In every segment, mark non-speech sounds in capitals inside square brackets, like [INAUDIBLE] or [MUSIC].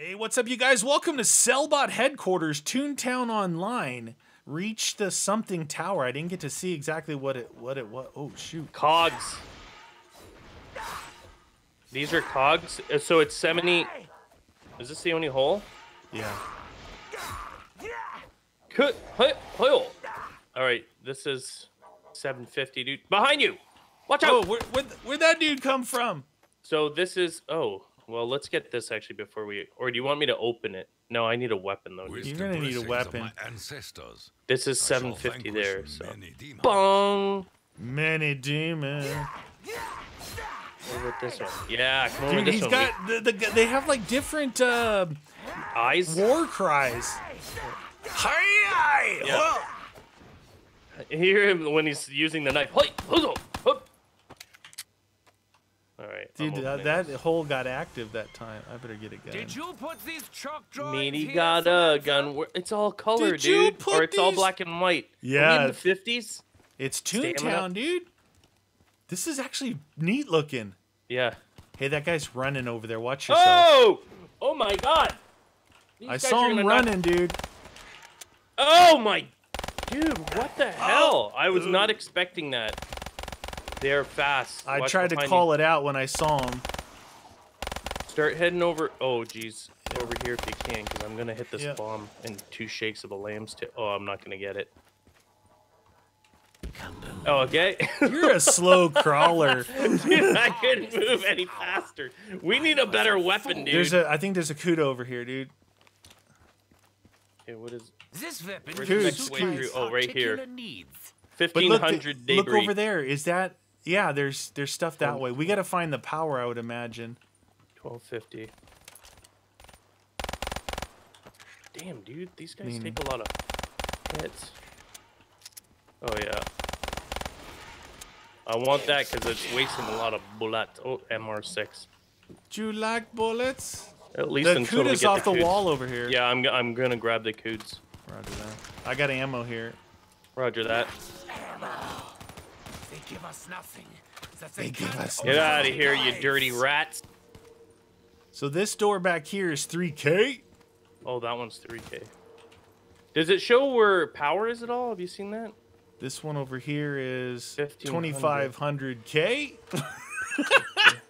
Hey, what's up, you guys? Welcome to Sellbot headquarters, Toontown Online. Reach the something tower. I didn't get to see exactly what it what it was. Oh shoot! Cogs. These are cogs. Uh, So it's 70. Is this the only hole? Yeah. Cut. Hey, hole. All right. This is 750, dude. Behind you. Watch out. Oh, where, where where'd that dude come from? So this is. Oh, well. Let's get this actually before we. Or do you want me to open it? No, I need a weapon though. You're gonna need a weapon. my ancestors. This is I 750 there. So. many demons. Bong. Many demon. What about this one? Yeah, come on Dude, with this he's one. got the, the they have like different uh, eyes. war cries. Hi! Yeah. Hear him when he's using the knife. Hey, huzzle, hup. All right. I'm Dude, uh, that hole got active that time. I better get a gun. Did you put these chalk drawings Meaty here, got a gun. It's all color, Did you dude. put Or it's all these- black and white. Are we Yeah. in the fifties. It's Stamina? Toontown, dude. This is actually neat looking. Yeah. Hey, that guy's running over there. Watch yourself. Oh! Oh my God! These I guys saw are him gonna knock- running, dude. Oh my! Dude, what the hell? I was not expecting that. They're fast. I Watch tried to call you. it out when I saw him. Start heading over. Oh, geez. Over here if you can, because I'm going to hit this Yeah. bomb in two shakes of a lamb's tail. Oh, I'm not going to get it. Oh, okay. [LAUGHS] You're a slow crawler. [LAUGHS] Dude, I couldn't move any faster. We need a better weapon, dude. There's a. I think there's a Kuda over here, dude. Okay, what is This weapon Where's the will next suit way through? Oh, right here. particular needs. But look, 1500 look over there. Is that? Yeah, there's there's stuff that way. We got to find the power. I would imagine. 1250. Damn, dude, these guys mean- take a lot of hits. Oh yeah. I want that because it's wasting a lot of bullets. Oh, MR6. Do you like bullets? At least The until we get off the, the, wall over here. Yeah, I'm, I'm gonna grab the coots. Roger that. I got ammo here. Roger that. They give us nothing. That They give us nothing. Get out of here, you dirty rats. So this door back here is 3K. Oh, that one's 3K. Does it show where power is at all? Have you seen that? This one over here is 2500K. [LAUGHS] [LAUGHS]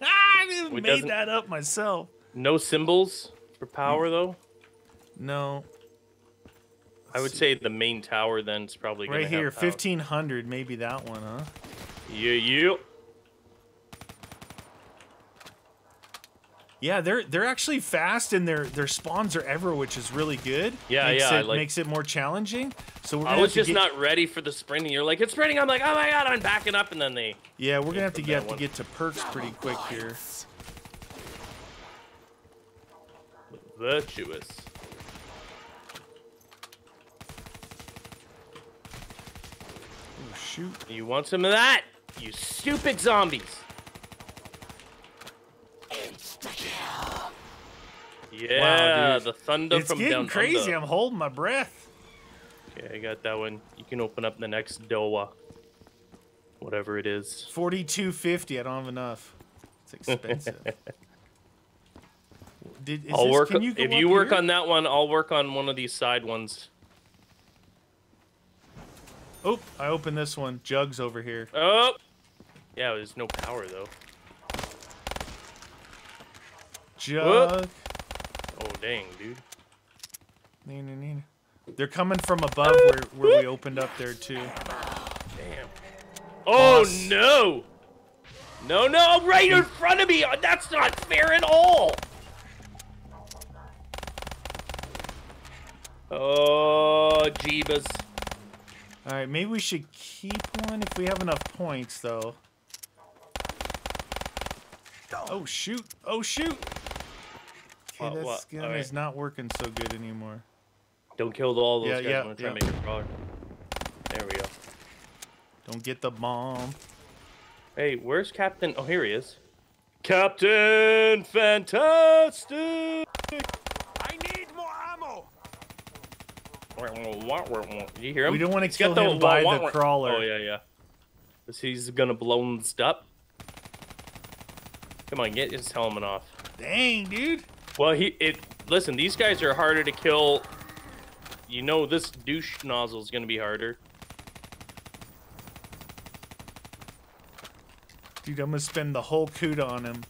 I didn't It made that up myself. No symbols for power mm. though. No, I would say the main tower then is probably gonna right here, have power. 1500. Maybe that one, huh? Yeah, yeah. Yeah, they're they're actually fast and their their spawns are ever, which is really good. Yeah, makes yeah, It, like- makes it more challenging. So we're gonna I was just get, not ready for the sprinting. You're like, it's sprinting. I'm like, oh my god, I'm backing up, and then they. Yeah, we're gonna have to get have to get to perks pretty quick here. Virtuous. Oh, shoot. You want some of that? You stupid zombies. Yeah, dude. the thunder It's from getting crazy. under. I'm holding my breath. Okay, I got that one. You can open up the next Doa. Whatever it is. 4250. I don't have enough. It's [LAUGHS] expensive. Did, is I'll this, work can you if you work here? on that one, I'll work on one of these side ones. Oh, I opened this one. Jugs over here. Oh! Yeah, there's no power though. Jug. Oh dang, dude. Neener, neener. They're coming from above where, where we opened up there too. Damn. Oh Boss. no! No, no, right in front of me! Uh, That's not fair at all! Oh, Jeebus. All right, maybe we should keep one if we have enough points, though. Oh shoot! Oh shoot! Okay, that what? skin All right. is not working so good anymore. Don't kill all those Yeah, guys. yeah, I'm gonna try yeah. to make a frog. There we go. Don't get the bomb. Hey, where's Captain? Oh, here he is. Captain Fantastic! I need more ammo. Did you hear him? We don't He's got kill him by the crawler. Oh yeah, yeah. 'Cause he's gonna blow this up. Come on, get his helmet off. Dang, dude. Well, he it listen, these guys are harder to kill. You know this douche nozzle is gonna be harder. Dude, I'm gonna spend the whole Kuda on him.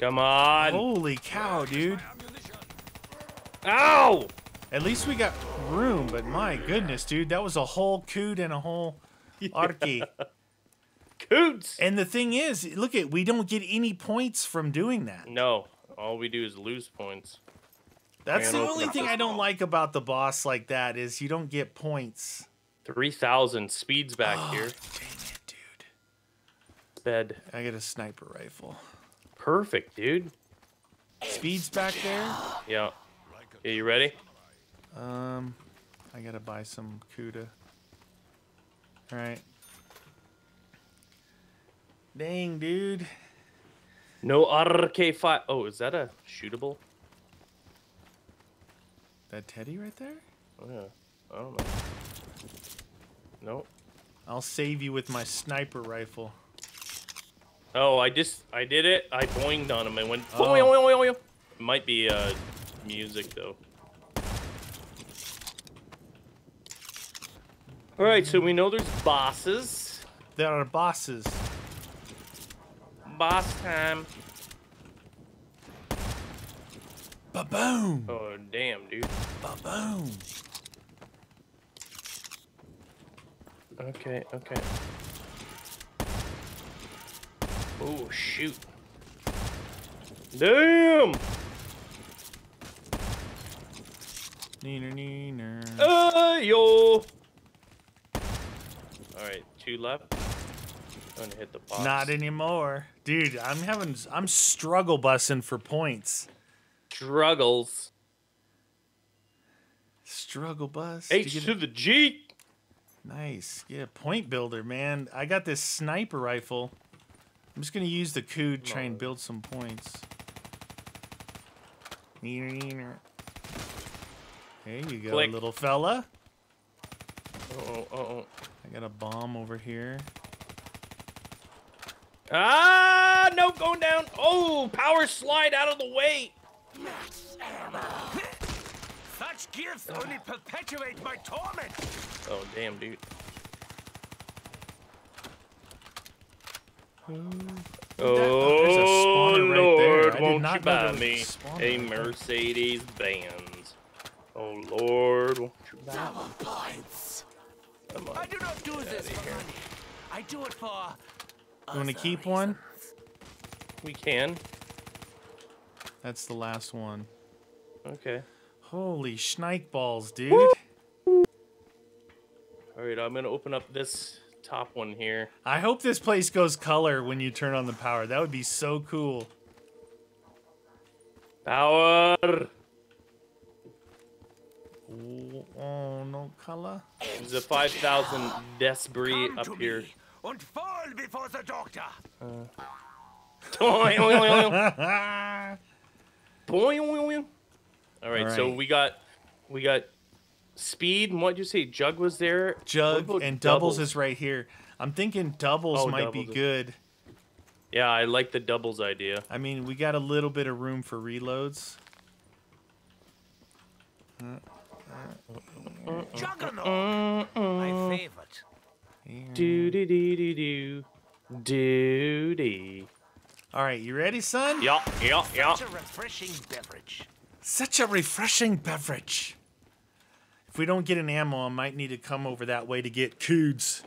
Come on! Holy cow, dude. Ow! At least we got room, but my goodness, dude, that was a whole coot and a whole [LAUGHS] arky. Coots! And the thing is, look at we don't get any points from doing that. No, all we do is lose points. That's Man, the only thing I don't like about the boss like that is you don't get points. 3,000 speeds back Oh, here. Dang it, dude. Bed. I get a sniper rifle. Perfect, dude. Speeds back there. Yeah. Yeah, you ready? Um, I gotta buy some Kuda. All right. Dang, dude. No RK5. Oh, is that a shootable? That teddy right there? Oh, yeah. I don't know. Nope. I'll save you with my sniper rifle. Oh, I just, I did it. I boinged on him and went. Oh. boing, boing, boing, boing. It might be uh, music though. All right, so we know there's bosses. There are bosses. Boss time. Ba-boom! Oh damn, dude. Ba-boom! Okay, okay. Oh shoot. Damn! Neener, neener. Uh, yo! Alright, two left. I'm Gonna hit the box. Not anymore. Dude, I'm having, I'm struggle bussing for points. struggles. Struggle bus. H get to the G. Nice. Yeah, point builder, man. I got this sniper rifle. I'm just gonna use the coup to try and build some points. Neener, neener. There you go, Click. little fella. Oh, oh, oh. I got a bomb over here. Ah, no, going down. Oh, power slide out of the way. Such gifts only perpetuate my torment. Oh, damn, dude. Oh, there's a Oh, right there. Lord, I did won't you buy a me a. Mercedes Benz? Oh, Lord, won't you buy me? Points. I do not do this for money. I do it for. You want to other keep one? We can. That's the last one. Okay. Holy schneik balls, dude. All right, I'm gonna open up this top one here. I hope this place goes color when you turn on the power. That would be so cool. Power. Oh, oh, no color. There's a 5,000 Despre up here. me and fall before the doctor. Uh. [LAUGHS] [LAUGHS] Boing, boing, boing. All right, so we got we got speed. And what'd you say? Jug was there. Jug and doubles, is right here. I'm thinking doubles Oh, might be doubles is- good. Yeah, I like the doubles idea. I mean, we got a little bit of room for reloads. Juggernaut. My favorite. Do do do do do do do. All right, you ready, son? Yeah, yeah, yeah. Such a refreshing beverage. Such a refreshing beverage. If we don't get an ammo, I might need to come over that way to get coods.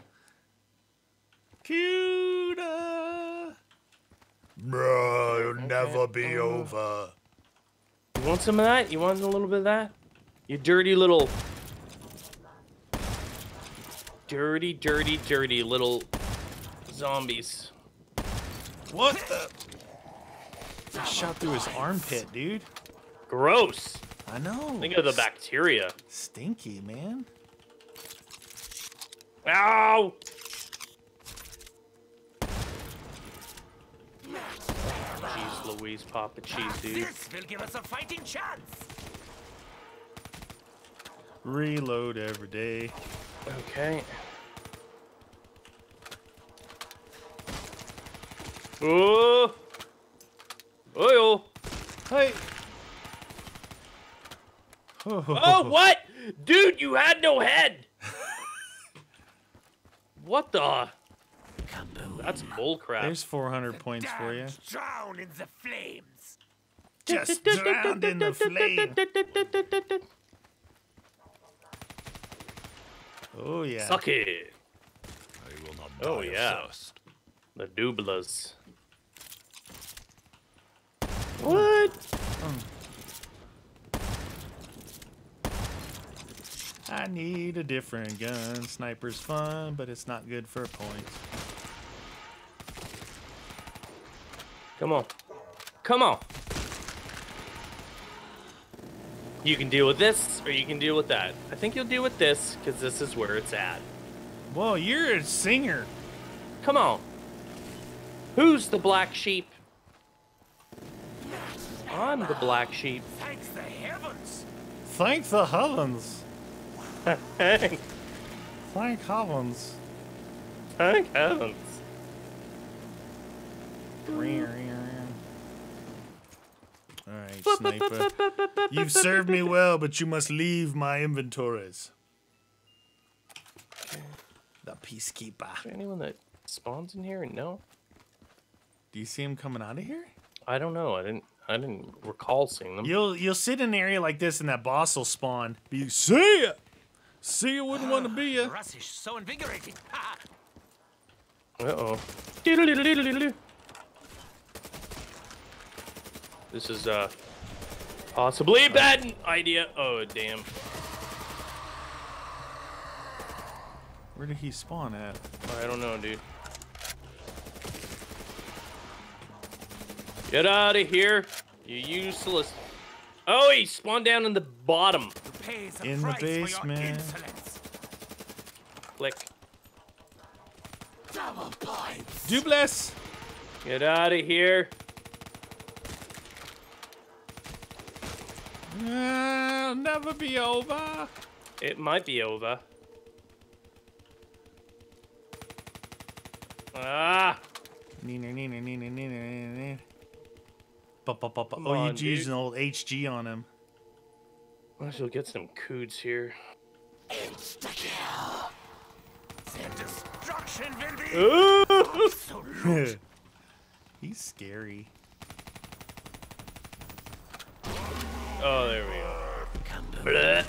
Kuda. Bro, it'll never be over. You want some of that? You want a little bit of that? You dirty little, dirty, dirty, dirty little zombies. What the? I shot through his armpit, dude. Gross. I know. Think of the bacteria. Stinky, man. Ow! Jeez Louise, Papa Cheese, dude. This will give us a fighting chance. Reload every day. Okay. Oh. Oh. Hey. Oh, what? Dude, you had no head. what the? That's bullcrap. There's 400 points for you. Drown in the flames. Just [LAUGHS] drowned in the flame. Oh yeah. Suck it. I will not Oh, die of yeah. thirst. The Dublas. What? Oh. I need a different gun. Sniper's fun, but it's not good for points. Come on. Come on. You can deal with this, or you can deal with that. I think you'll deal with this, because this is where it's at. Whoa, you're a singer. Come on. Who's the black sheep? I'm the black sheep. Thanks the heavens. Thank the heavens. Thank Thank heavens. thank heavens. Alright, sniper. You've served me well, but you must leave my inventories. The peacekeeper. Is there anyone that spawns in here? No. Do you see him coming out of here? I don't know. I didn't. I didn't recall seeing them. You'll you'll sit in an area like this and that boss will spawn. You see ya. See you wouldn't want to be ya. Russish, so invigorating. [LAUGHS] Uh oh. This is uh possibly a bad idea. Oh damn. Where did he spawn at? I don't know, dude. Get out of here, you useless. Oh, he spawned down in the bottom. Pays In the price for your basement. Click. Double points. Dubless. Get out of here. I'll never be over. It might be over. Ah! Neener, neener, neener, neener, neener. Oh, you on, used an old HG on him. I shall get some coots here. Their destruction will be absolute. He's scary. Oh, there we go. Bleh.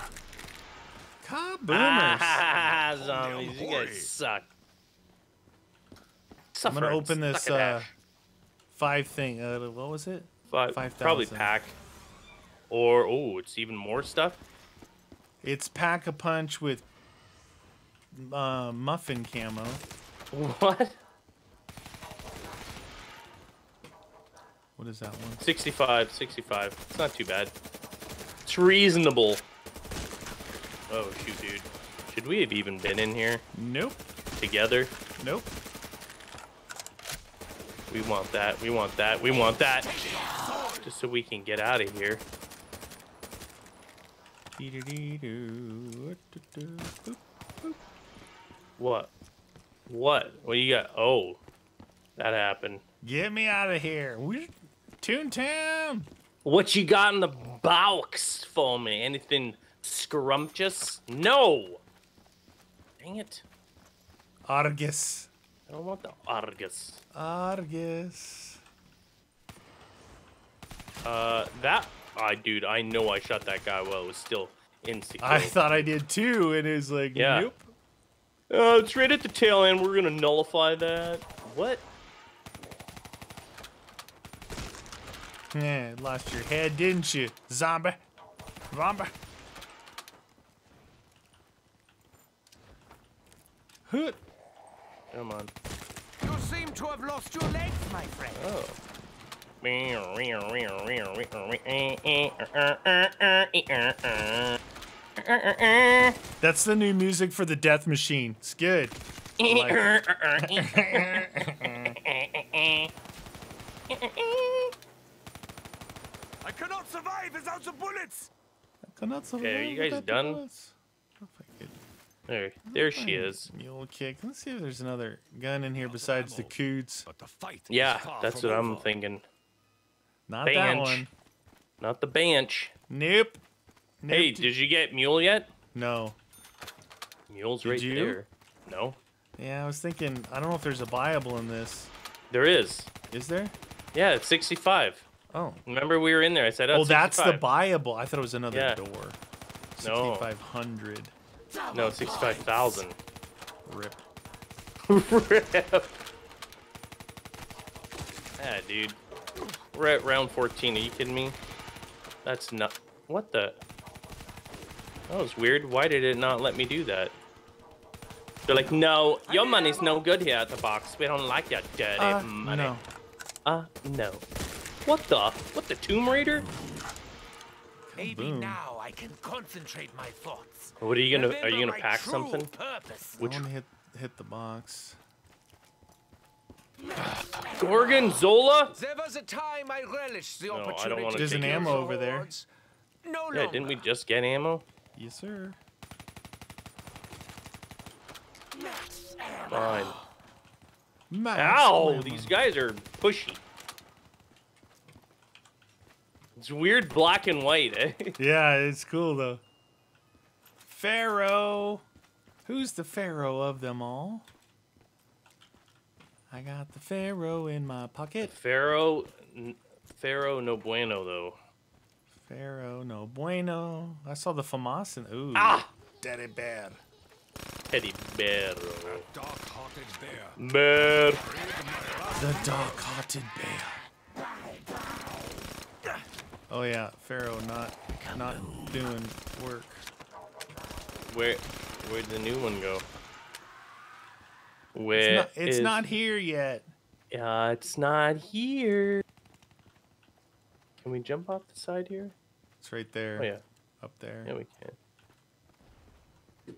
Car boomers. [LAUGHS] Ah, zombies, you guys suck. I'm gonna open this uh, five thing. Uh, what was it? Five, 5,000. probably pack. Or oh, it's even more stuff. It's pack a punch with uh, muffin camo. What? What is that one? 65, 65. It's not too bad. It's reasonable. Oh shoot, dude. Should we have even been in here Nope. together? Nope. We want that. We want that. We want that. Just so we can get out of here. What? What? What do you got? Oh, that happened. Get me out of here. We Toontown. What you got in the box for me? Anything scrumptious? No. Dang it. Argus. I don't want the Argus. Argus. Uh, that. I, dude, I know I shot that guy while it was still insecure. I thought I did too, and it's like, Yeah. nope. Uh, it's right at the tail end. We're gonna nullify that. What? Yeah, lost your head, didn't you, zombie? Zombie. Hoot. Come on. You seem to have lost your legs, my friend. Oh. That's the new music for the Death Machine. It's good. Like, I cannot survive without the bullets. I cannot Okay, are you survive guys without the done? bullets. Oh, if I could- There, there she is. Mule kick. Let's see if there's another gun in here besides the coots. But the fight Yeah, that's what I'm thinking. Not that Bench. one. Not the bench. Nope. nope. Hey, did you get mule yet? No. Mule's Did right you? there. No, Yeah, I was thinking. I don't know if there's a buyable in this. there is. Is there? Yeah, it's 65. Oh. Remember we were in there. I said, Oh, oh that's the 65. buyable. I thought it was another Yeah. door. No. 6500. No, 65,000. Rip. [LAUGHS] Rip. Yeah, dude. We're at round 14. Are you kidding me? That's not. What the? That was weird. Why did it not let me do that? They're like, no, your money's no good here at the box. We don't like your dirty Uh, money. no. Uh, no. What the? What the Tomb Raider? Maybe Kaboom. now I can concentrate my thoughts. What are you gonna? Are you gonna pack something? Purpose. Which I hit hit the box. Gorgonzola? There was a time I relished the No, I don't opportunity. wanna to There's an kill ammo over there. No Yeah, didn't we just get ammo? Yes, sir. Fine. Max Ow! ammo. These guys are pushy. It's weird black and white, eh? [LAUGHS] Yeah, it's cool though. Pharaoh. Who's the pharaoh of them all? I got the pharaoh in my pocket. Pharaoh, n- Pharaoh no bueno though. Pharaoh, no bueno. I saw the FAMAS and ooh. Ah! Daddy bear. Teddy bear. Dark-hearted bear. Bear. The dark-hearted bear. Oh yeah, Pharaoh not not doing work. Where, where'd the new one go? It's, not, it's is- not here yet. Uh, it's not here. Can we jump off the side here? It's right there. Oh yeah, Up there. yeah we can.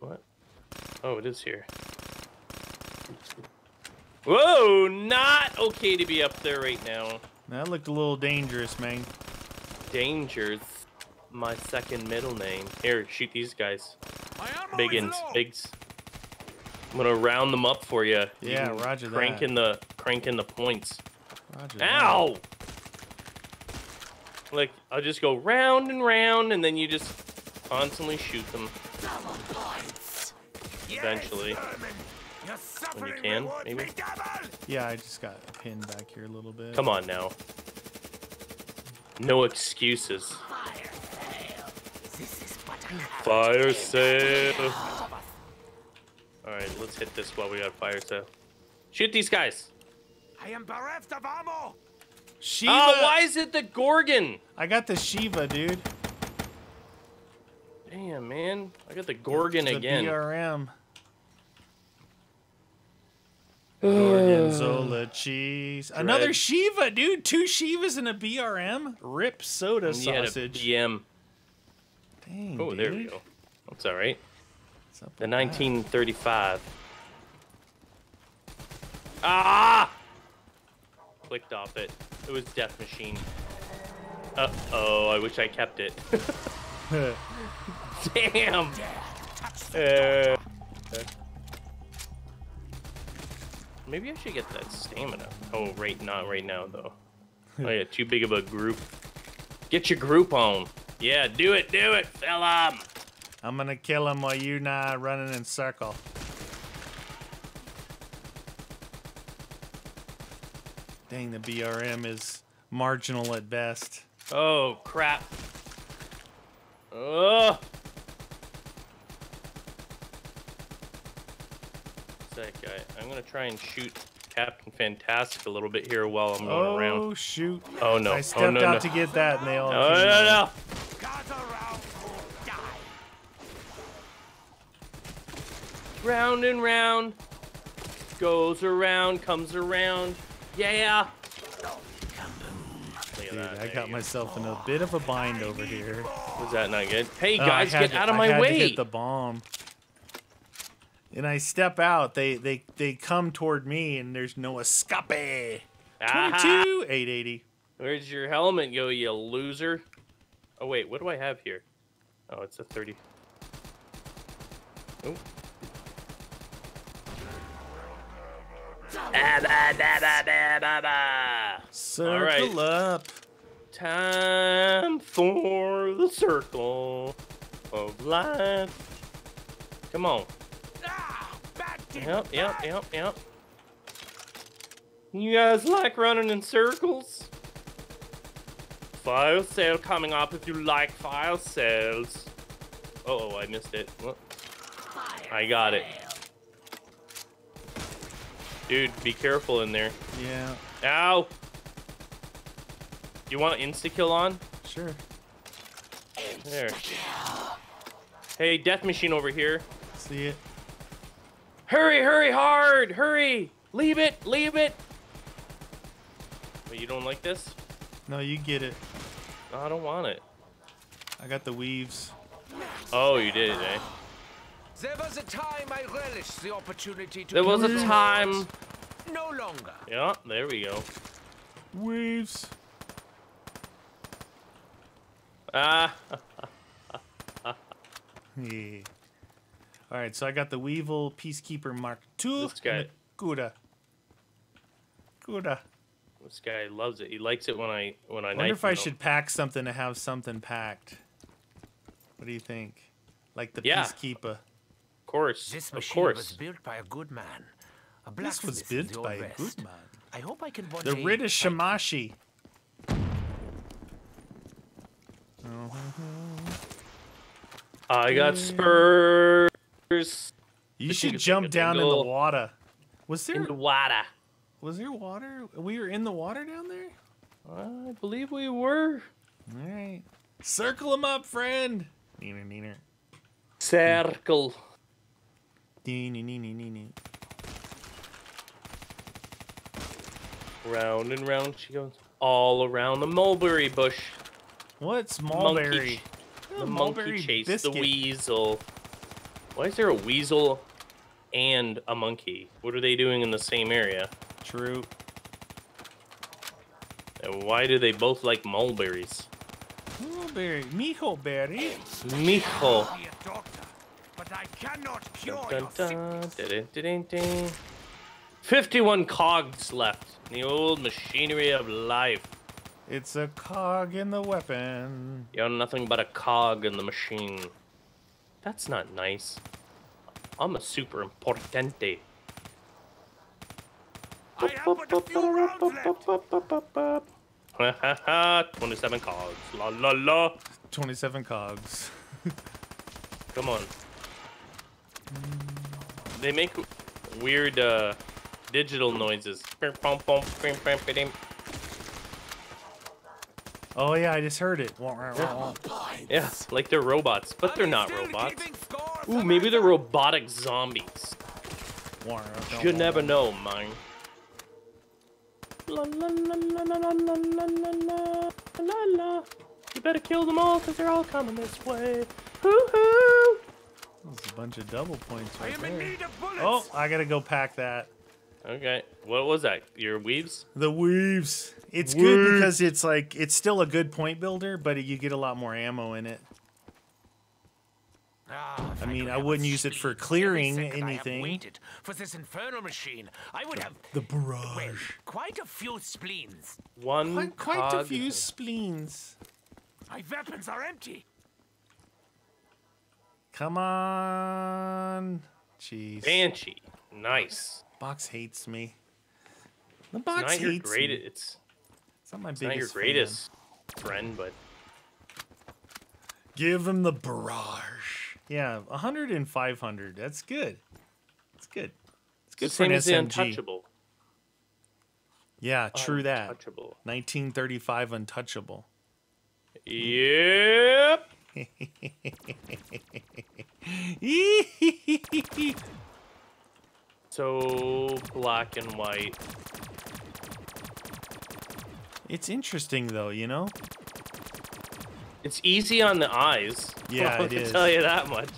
What? Oh, it is here. Whoa! Not okay to be up there right now. That looked a little dangerous, man. Danger's my second middle name. Here, shoot these guys. My ammo Biggins, is bigs. I'm gonna round them up for you. You Yeah, can roger that. Cranking the cranking the points. Roger that. Ow! Like I'll just go round and round, and then you just constantly shoot them. Yes, eventually. vermin. Your suffering can, maybe? Yeah, I just got pinned back here a little bit. Come on now. No excuses. This is but a Fire sale. All right, let's hit this while we got fire so. Shoot these guys. I am bereft of ammo. Shiva. Oh, why is it the Gorgon? I got the Shiva, dude. Damn, man. I got the Gorgon the again. BRM. [SIGHS] Gorgonzola cheese. Another Shiva, dude. Two Shivas and a BRM. Rip soda And you had a sausage. BM. Dang, Oh, there we go. That's all right. The 1935. Ah! Clicked off it. It was Death Machine. Uh oh, I wish I kept it. [LAUGHS] Damn! Uh, maybe I should get that stamina. Oh, right, not right now though. [LAUGHS] Oh yeah, too big of a group. Get your group on. Yeah, do it, do it, fella. I'm gonna kill him while you and I running in circle. Dang, the BRM is marginal at best. Oh crap. Ugh. That guy. I'm gonna try and shoot Captain Fantastic a little bit here while I'm going Oh around. Oh shoot! Oh no! I oh stepped no! out no. to get that, and they all. No, no, no! Round and round, goes around, comes around. Yeah. Dude, I got myself in a bit of a bind over here. Was that not good? Hey Uh, guys, had get to- out of I my had to way! hit the bomb. And I step out. They they they come toward me, and there's no escape. Aha! 22, 880. Where's your helmet go, you loser? Oh wait, what do I have here? Oh, it's a 30. Oh, Circle up. Time for the circle of life. Come on. Ah, Yep, yep, yep, yep. You guys like running in circles? File sale coming up if you like file sales. Uh oh, I missed it. What? I got it. Dude, be careful in there. Yeah, Ow! You want insta kill on? sure. There. Hey, death machine over here. See it. Hurry, hurry, hard! Hurry! Leave it, leave it! Wait, you don't like this? No, you get it. No, I don't want it. I got the weaves. Oh, you did, eh? There was a time I relished the opportunity to There was a time. No longer. Yeah, there we go. Weaves. Ah, [LAUGHS] Yeah. All right, so I got the Weevil Peacekeeper Mark II. This guy. and the Kuda. Kuda. this guy loves it. He likes it when I when I. I wonder knife if I him. should pack something to have something packed. What do you think? Like the Yeah. Peacekeeper. Of course, This of machine was built by a good man. A This was built the by Old a good man. I hope I can one The day Rita fight- Shamashi. I got spurs You think should jump like down in the water. Was there in the water. was there water? We were in the water down there? I believe we were. All right. Circle him up, friend. Neener, neener. Circle. Dee-nee, nee, nee, nee, nee. Round and round she goes. All around the mulberry bush. What's mulberry? ch- Oh, the mulberry monkey chase biscuit. the weasel. Why is there a weasel and a monkey? What are they doing in the same area? True. And why do they both like mulberries? Mulberry. Mijo berry. Mijo. Be a doctor, but I cannot cure Dun, your dun, dun, dun, dun, dun. 51 cogs left in the old machinery of life. It's a cog in the weapon. You're nothing but a cog in the machine. That's not nice. I'm a super importante. I have but a few rounds left. [LAUGHS] 27 cogs. La la la. 27 cogs. [LAUGHS] Come on. They make weird uh, digital noises. Oh yeah, I just heard it. Yeah, like they're robots, but they're not robots. Ooh, maybe they're robotic zombies. You never know, man. You better kill them all, cause they're all coming this way. Hoo hoo! That's a bunch of double points I right am in need of bullets. Oh, I gotta go pack that. Okay, what was that? Your weaves? The weaves. It's good because it's like it's still a good point builder, but you get a lot more ammo in it. Ah, I mean, could I wouldn't use it for clearing every second I have anything. waited for this infernal machine. I would have The well, barrage. quite a few spleens. One Quite, quite a few spleens. My weapons are empty. Come on. Jeez. Banshee. Nice. Box hates me. The It's box not your hates greatest. me. It's, It's not my it's biggest not your fan. greatest friend, but Give him the barrage. Yeah, 100 and 500. That's good. It's good. It's good it's for an same as the SMG. untouchable. Yeah, true that. 1935 untouchable. Yep. [LAUGHS] [LAUGHS] So black and white. it's interesting though, you know? It's easy on the eyes. [LAUGHS] Yeah, I it can is. tell you that much.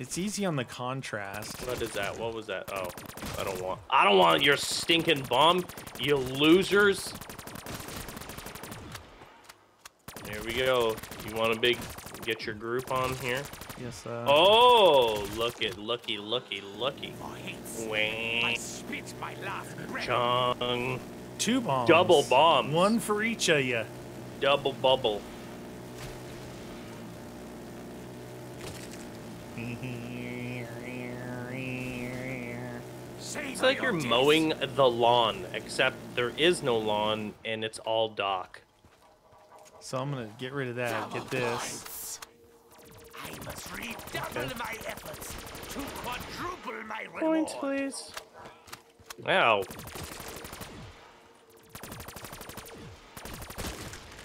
It's easy on the contrast. What is that? What was that? Oh, I don't want. I don't want your stinking bomb, you losers. Here we go. You want a big get your group on here? Yes. Uh, Oh, look it, looky, looky, looky. For Wang, my last chung, two bombs. double bombs. One for each of you. double bubble. [LAUGHS] It's like you're mowing the lawn, except there is no lawn and it's all dock. So I'm gonna get rid of that. Get this. Points. I must redouble my efforts to quadruple my reward. Points, please. Ow.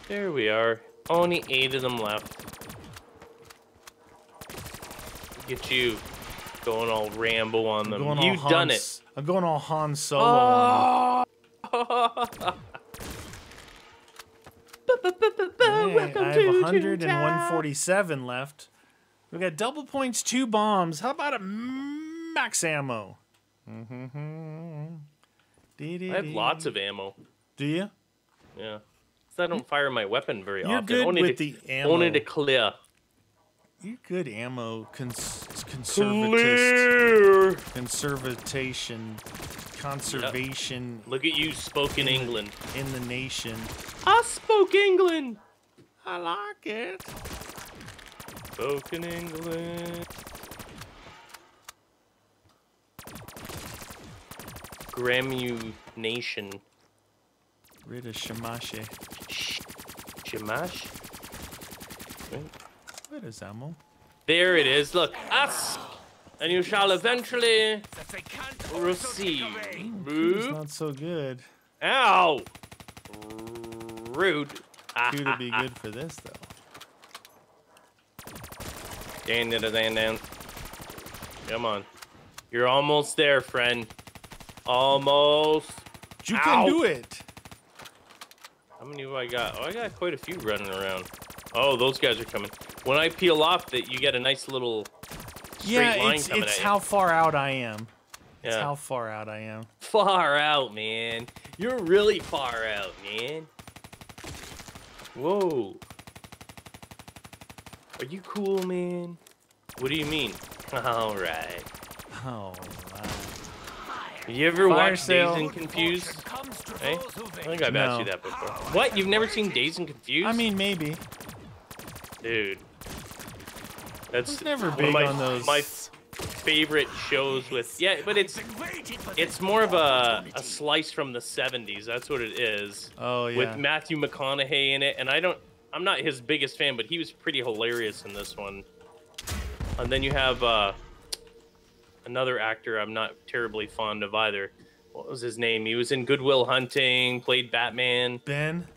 There we are. Only eight of them left. Get you going all Rambo on them. You've done it. I'm going all Han Solo. on Oh. [LAUGHS] Hey, Welcome I have to 100 and 147 left. We got double points, two bombs. How about a max ammo? Mm-hmm. I have lots of ammo. Do you? Yeah. 'Cause I don't fire my weapon very You're often. good only with to, the ammo. Only to clear. You're good ammo cons- conservatist, Clear. conservatation, conservation Look at you, spoke in England. in the nation. I spoke England. I like it. Spoke English. England. Gramunation. Rid of Shamashi. Shamash? Wait. What is ammo? There it is. Look, us, and you shall eventually That they can't also receive. It's not so good. Ow. Rude. Two to be [LAUGHS] good for this though. Dan, dan, dan, dan. Come on. You're almost there, friend. Almost. You Ow. can do it. How many have I got? Oh, I got quite a few running around. Oh, those guys are coming. When I peel off that, you get a nice little straight Yeah, line it's coming it's at you. how far out I am. It's Yeah. how far out I am. far out, man. You're really far out, man. Whoa. Are you cool, man? What do you mean? [LAUGHS] All right. Oh, wow. You ever Fire watch sale. Dazed and Confused? Fortune comes to Hey? I think I've asked you that before. What? You've never seen Dazed and Confused? I mean, maybe. dude. That's was never one big of my, on those. My favorite shows with yeah, but it's Been waiting for it's more of a, a slice from the 70s. That's what it is. Oh yeah. with Matthew McConaughey in it, and I don't, I'm not his biggest fan, but he was pretty hilarious in this one. And then you have uh, another actor I'm not terribly fond of either. What was his name? He was in Goodwill Hunting, played Batman. ben,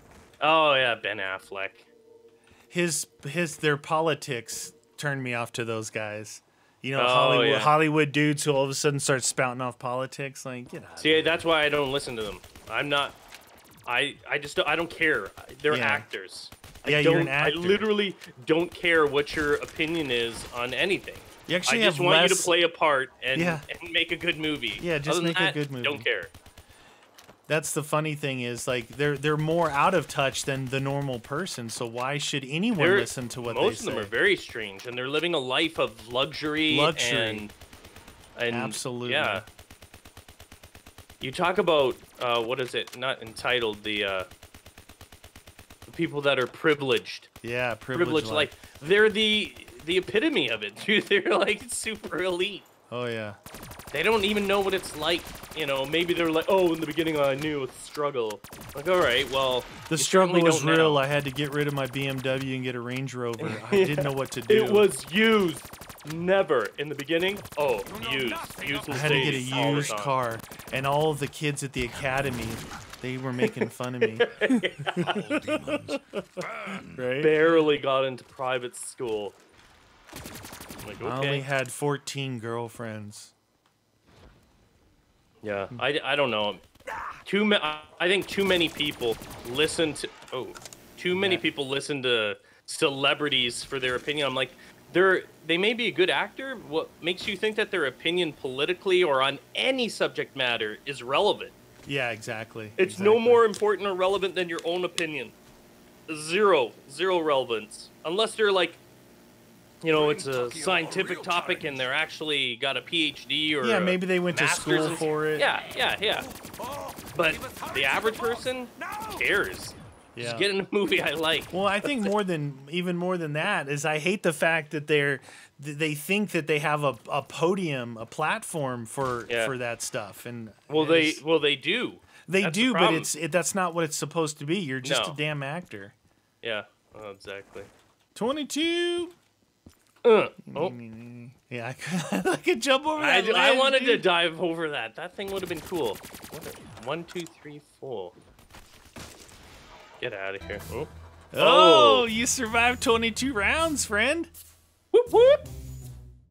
Oh yeah, Ben Affleck. his his their politics turned me off to those guys. You know, Oh, Hollywood yeah. Hollywood dudes who all of a sudden start spouting off politics. Like, get out. See, that's why I don't listen to them. I'm not. I I just don't, I don't care. They're Yeah. actors. I Yeah, don't, you're an actor. I literally don't care what your opinion is on anything. You actually I just want you to play a part and, Yeah. and make a good movie. Yeah, just make a good movie. Don't care. That's the funny thing is like they're they're more out of touch than the normal person. So why should anyone They're- listen to what they say? most of them are very strange, and they're living a life of luxury. Luxury. And, and Absolutely. Yeah. You talk about uh, what is it? Not entitled. The uh, the people that are privileged. yeah, privileged, Privileged life. life. They're the the epitome of it, [LAUGHS] dude. They're like super elite. Oh yeah. They don't even know what it's like. You know, maybe they're like, oh, in the beginning I knew it's struggle. Like, all right, well, The you struggle was don't real. now. I had to get rid of my BMW and get a Range Rover. I [LAUGHS] didn't know what to do. It was used. Never in the beginning. Oh, used. nothing Used I had to get a staged all the used car, and all of the kids at the academy, they were making fun of me. [LAUGHS] right? Barely got into private school. Like, I only had 14 girlfriends. Yeah, I, I don't know. Too ma- I think too many people listen to oh, too many Yeah. people listen to celebrities for their opinion. I'm like, they're they may be a good actor. What makes you think that their opinion politically or on any subject matter is relevant? Yeah, exactly. It's no more important or relevant than your own opinion. Zero, zero relevance. Unless they're like, you know, it's a scientific topic and they're actually got a PhD or Yeah, maybe they went to school for it. Yeah, yeah, yeah. But the average person cares. Yeah. Just get in a movie I like. Well, I think more than even more than that is I hate the fact that they're they think that they have a, a podium, a platform for Yeah. for that stuff, and Well, they well they do. they that's the do, but it's it, that's not what it's supposed to be. You're just No. a damn actor. Yeah, oh, exactly. Twenty two. Uh, oh, Yeah, I could, [LAUGHS] I could jump over I, that. I ledge, wanted to dive over that. That thing would have been cool. What a- One, two, three, four. Get out of here. Oh. Oh, oh you survived twenty two rounds, friend. Whoop whoop.